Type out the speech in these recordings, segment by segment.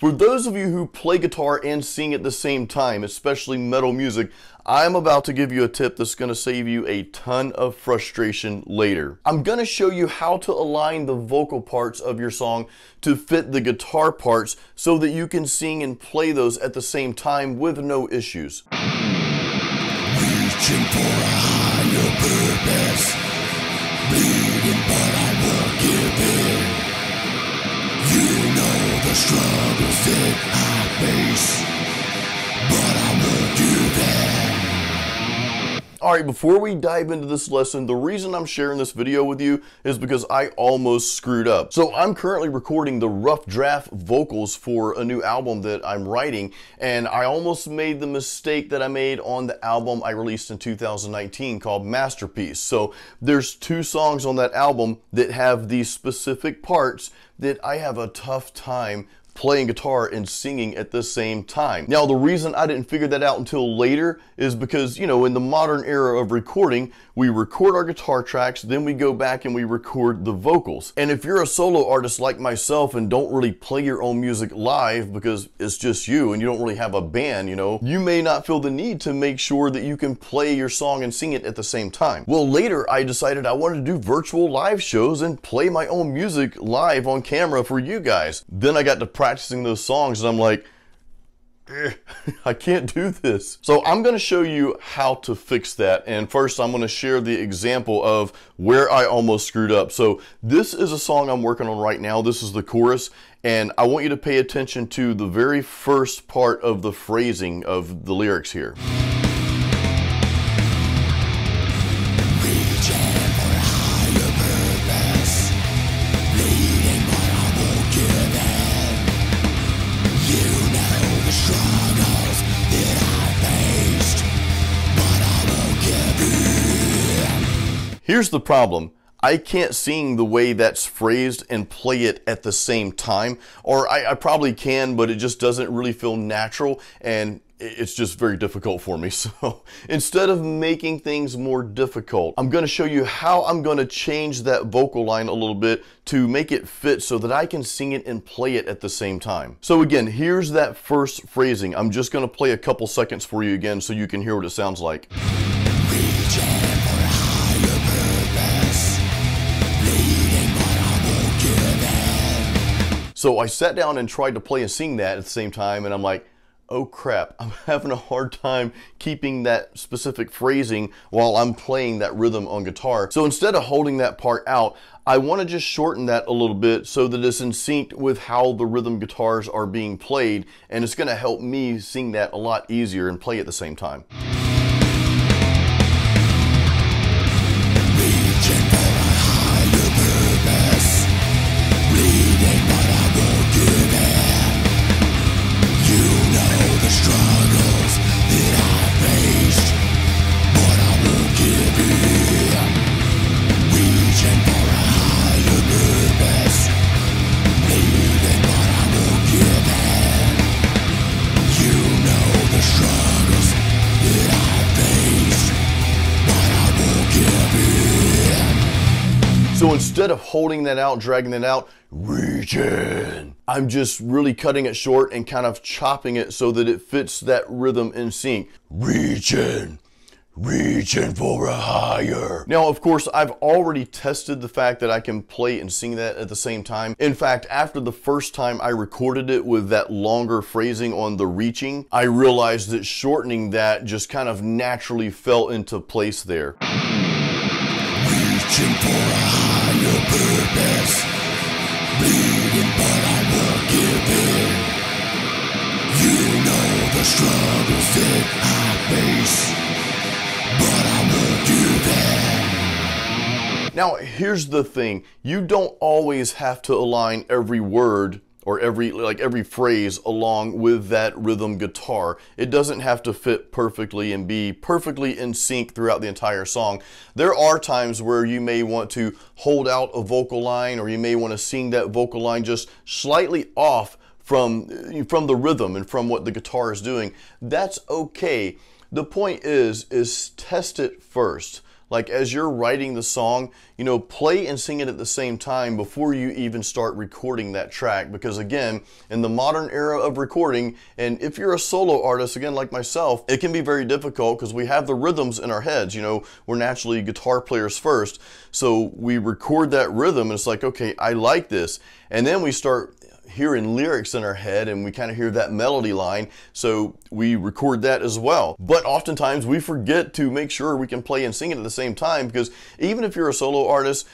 For those of you who play guitar and sing at the same time, especially metal music, I'm about to give you a tip that's going to save you a ton of frustration later. I'm going to show you how to align the vocal parts of your song to fit the guitar parts so that you can sing and play those at the same time with no issues. Bleeding the struggles that I face, but Alright, before we dive into this lesson, the reason I'm sharing this video with you is because I almost screwed up. So I'm currently recording the rough draft vocals for a new album that I'm writing, and I almost made the mistake that I made on the album I released in 2019 called Masterpiece. So there's two songs on that album that have these specific parts that I have a tough time playing guitar and singing at the same time. Now, the reason I didn't figure that out until later is because, you know, in the modern era of recording, we record our guitar tracks, then we go back and we record the vocals. And if you're a solo artist like myself and don't really play your own music live because it's just you and you don't really have a band, you know, you may not feel the need to make sure that you can play your song and sing it at the same time. Well, later I decided I wanted to do virtual live shows and play my own music live on camera for you guys. Then I got to practicing those songs and I'm like, eh, I can't do this. So I'm going to show you how to fix that. And first I'm going to share the example of where I almost screwed up. So this is a song I'm working on right now. This is the chorus. And I want you to pay attention to the very first part of the phrasing of the lyrics here. Here's the problem. I can't sing the way that's phrased and play it at the same time. Or I, I, probably can, but it just doesn't really feel natural and it's just very difficult for me. So instead of making things more difficult, I'm going to show you how I'm going to change that vocal line a little bit to make it fit so that I can sing it and play it at the same time. So again, here's that first phrasing. I'm just going to play a couple seconds for you again so you can hear what it sounds like. So I sat down and tried to play and sing that at the same time, and I'm like, oh crap, I'm having a hard time keeping that specific phrasing while I'm playing that rhythm on guitar. So instead of holding that part out, I want to just shorten that a little bit so that it's in sync with how the rhythm guitars are being played, and it's going to help me sing that a lot easier and play at the same time. So instead of holding that out, dragging that out, reach in. I'm just really cutting it short and kind of chopping it so that it fits that rhythm in sync. Reach in. Reaching for a higher. Now, of course, I've already tested the fact that I can play and sing that at the same time. In fact, after the first time I recorded it with that longer phrasing on the reaching, I realized that shortening that just kind of naturally fell into place there. Reaching for a higher purpose. Bleeding, but I won't give in. You know the struggles that I face, but I won't give in. Now, here's the thing. You don't always have to align every word or every like every phrase along with that rhythm guitar. It doesn't have to fit perfectly and be perfectly in sync throughout the entire song. There are times where you may want to hold out a vocal line or you may want to sing that vocal line just slightly off from from the rhythm and from what the guitar is doing. That's okay. The point is is test it first like as you're writing the song, you know, play and sing it at the same time before you even start recording that track. Because again, in the modern era of recording, and if you're a solo artist, again, like myself, it can be very difficult because we have the rhythms in our heads. You know, we're naturally guitar players first. So we record that rhythm and it's like, okay, I like this. And then we start hearing lyrics in our head and we kind of hear that melody line. So we record that as well. But oftentimes we forget to make sure we can play and sing it at the same time because even if you're a solo artist,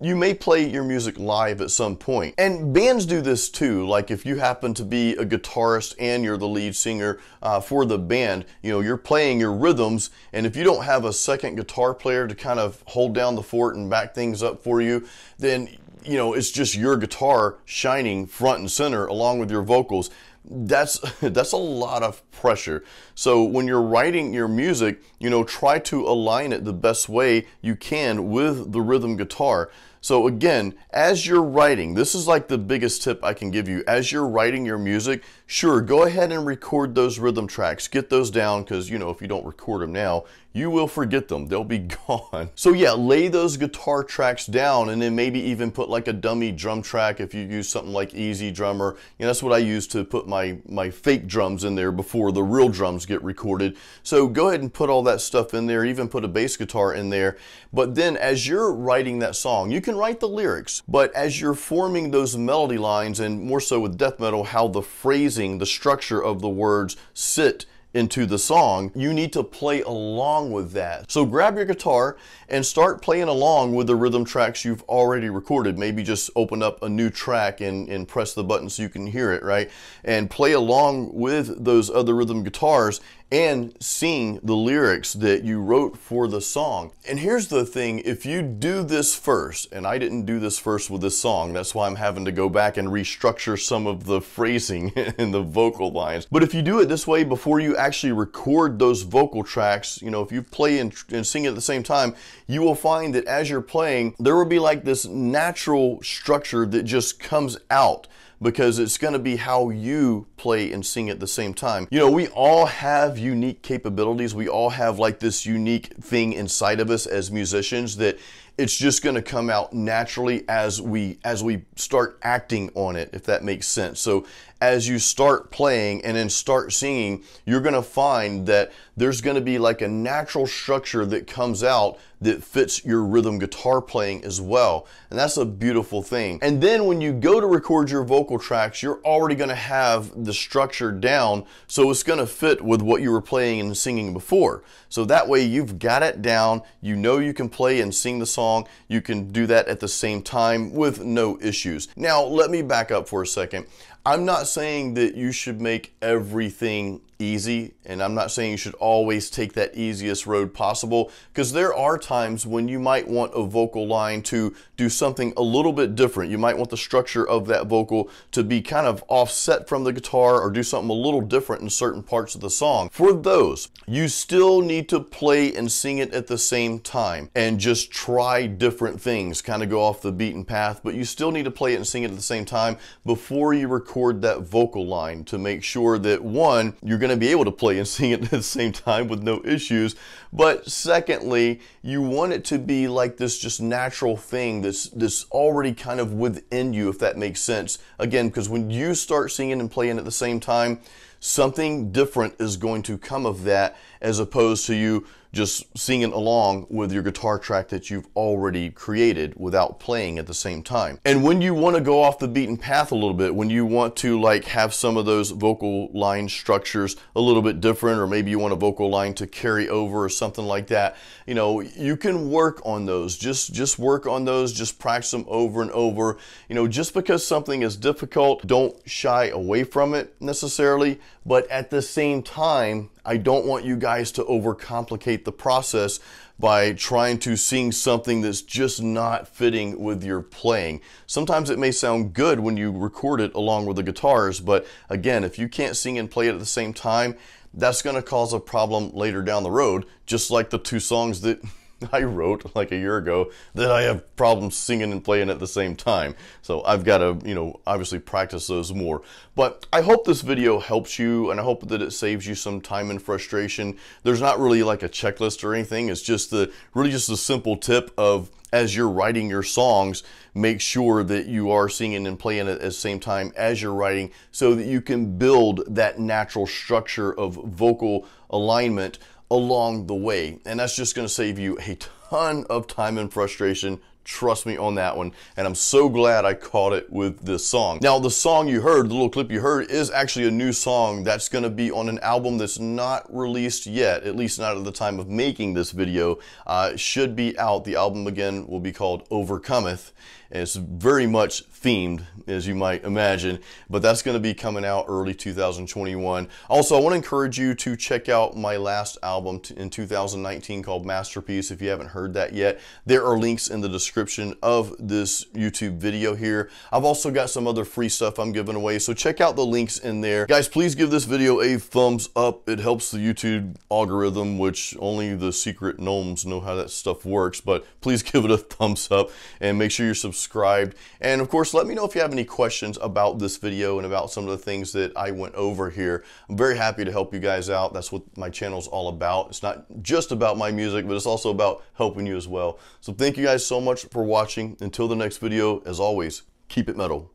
you may play your music live at some point. And bands do this too. Like if you happen to be a guitarist and you're the lead singer uh, for the band, you know, you're playing your rhythms. And if you don't have a second guitar player to kind of hold down the fort and back things up for you, then you know, it's just your guitar shining front and center along with your vocals. That's that's a lot of pressure. So when you're writing your music, you know, try to align it the best way you can with the rhythm guitar. So again, as you're writing, this is like the biggest tip I can give you. As you're writing your music, sure, go ahead and record those rhythm tracks. Get those down because, you know, if you don't record them now, you will forget them. They'll be gone. So yeah, lay those guitar tracks down and then maybe even put like a dummy drum track if you use something like EZdrummer. You know, that's what I use to put my, my fake drums in there before the real drums get recorded. So go ahead and put all that stuff in there, even put a bass guitar in there. But then as you're writing that song, you can write the lyrics, but as you're forming those melody lines and more so with death metal, how the phrasing, the structure of the words sit into the song, you need to play along with that. So grab your guitar and start playing along with the rhythm tracks you've already recorded. Maybe just open up a new track and, and press the button so you can hear it, right? And play along with those other rhythm guitars and sing the lyrics that you wrote for the song. And here's the thing, if you do this first, and I didn't do this first with this song, that's why I'm having to go back and restructure some of the phrasing in the vocal lines. But if you do it this way before you actually record those vocal tracks, you know, if you play and, and sing at the same time, you will find that as you're playing, there will be like this natural structure that just comes out because it's going to be how you play and sing at the same time. You know, we all have unique capabilities. We all have like this unique thing inside of us as musicians that it's just going to come out naturally as we as we start acting on it if that makes sense so as you start playing and then start singing you're going to find that there's going to be like a natural structure that comes out that fits your rhythm guitar playing as well and that's a beautiful thing and then when you go to record your vocal tracks you're already going to have the structure down so it's going to fit with what you were playing and singing before so that way you've got it down you know you can play and sing the song, you can do that at the same time with no issues. Now, let me back up for a second. I'm not saying that you should make everything easy, and I'm not saying you should always take that easiest road possible, because there are times when you might want a vocal line to do something a little bit different. You might want the structure of that vocal to be kind of offset from the guitar or do something a little different in certain parts of the song. For those, you still need to play and sing it at the same time and just try different things, kind of go off the beaten path, but you still need to play it and sing it at the same time before you record that vocal line to make sure that one, you're going going to be able to play and sing it at the same time with no issues. But secondly, you want it to be like this just natural thing that's this already kind of within you, if that makes sense. Again, because when you start singing and playing at the same time, something different is going to come of that as opposed to you just singing along with your guitar track that you've already created without playing at the same time. And when you want to go off the beaten path a little bit, when you want to like have some of those vocal line structures a little bit different, or maybe you want a vocal line to carry over or something like that, you know, you can work on those. Just just work on those, just practice them over and over. You know, just because something is difficult, don't shy away from it necessarily, but at the same time, I don't want you guys to overcomplicate the process by trying to sing something that's just not fitting with your playing. Sometimes it may sound good when you record it along with the guitars, but again, if you can't sing and play it at the same time, that's going to cause a problem later down the road, just like the two songs that I wrote like a year ago that I have problems singing and playing at the same time. So I've got to, you know, obviously practice those more. But I hope this video helps you and I hope that it saves you some time and frustration. There's not really like a checklist or anything. It's just the really just a simple tip of as you're writing your songs, make sure that you are singing and playing at the same time as you're writing so that you can build that natural structure of vocal alignment along the way. And that's just going to save you a ton of time and frustration. Trust me on that one. And I'm so glad I caught it with this song. Now, the song you heard, the little clip you heard, is actually a new song that's going to be on an album that's not released yet, at least not at the time of making this video. Uh, should be out. The album, again, will be called Overcometh. And it's very much themed, as you might imagine, but that's going to be coming out early 2021. Also, I want to encourage you to check out my last album in 2019 called Masterpiece if you haven't heard that yet. There are links in the description of this YouTube video here. I've also got some other free stuff I'm giving away, so check out the links in there. Guys, please give this video a thumbs up. It helps the YouTube algorithm, which only the secret gnomes know how that stuff works, but please give it a thumbs up and make sure you're subscribed subscribed. And of course, let me know if you have any questions about this video and about some of the things that I went over here. I'm very happy to help you guys out. That's what my channel is all about. It's not just about my music, but it's also about helping you as well. So thank you guys so much for watching. Until the next video, as always, keep it metal.